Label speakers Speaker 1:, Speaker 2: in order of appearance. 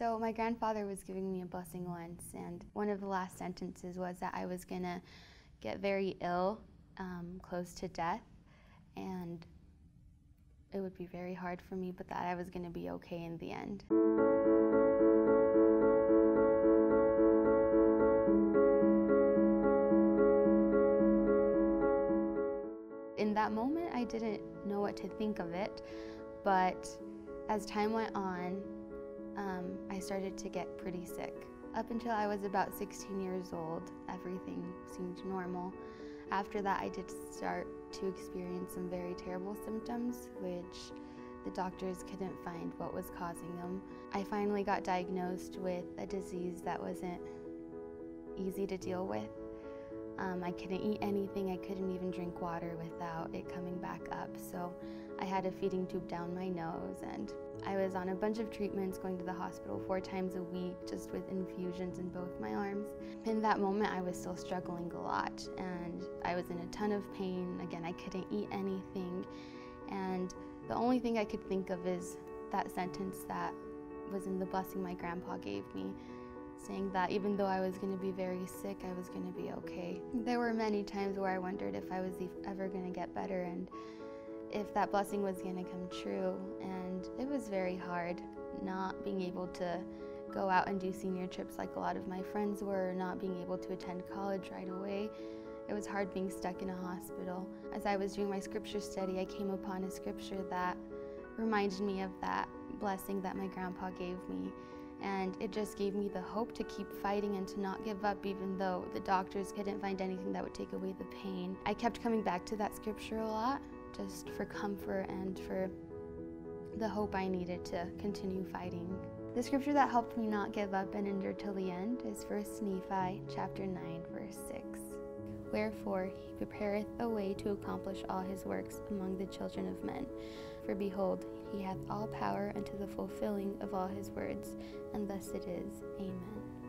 Speaker 1: So my grandfather was giving me a blessing once, and one of the last sentences was that I was gonna get very ill, um, close to death, and it would be very hard for me, but that I was gonna be okay in the end. In that moment, I didn't know what to think of it, but as time went on, I started to get pretty sick. Up until I was about 16 years old, everything seemed normal. After that, I did start to experience some very terrible symptoms, which the doctors couldn't find what was causing them. I finally got diagnosed with a disease that wasn't easy to deal with. Um, I couldn't eat anything, I couldn't even drink water without it coming back up. So I had a feeding tube down my nose and I was on a bunch of treatments going to the hospital four times a week just with infusions in both my arms. In that moment I was still struggling a lot and I was in a ton of pain. Again, I couldn't eat anything and the only thing I could think of is that sentence that was in the blessing my grandpa gave me saying that even though I was going to be very sick, I was going to be okay. There were many times where I wondered if I was ever going to get better and if that blessing was going to come true. And it was very hard not being able to go out and do senior trips like a lot of my friends were, not being able to attend college right away. It was hard being stuck in a hospital. As I was doing my scripture study, I came upon a scripture that reminded me of that blessing that my grandpa gave me and it just gave me the hope to keep fighting and to not give up even though the doctors couldn't find anything that would take away the pain. I kept coming back to that scripture a lot just for comfort and for the hope I needed to continue fighting. The scripture that helped me not give up and endure till the end is 1 Nephi chapter 9 verse 6. Wherefore he prepareth a way to accomplish all his works among the children of men. For behold, he hath all power unto the fulfilling of all his words, and thus it is. Amen.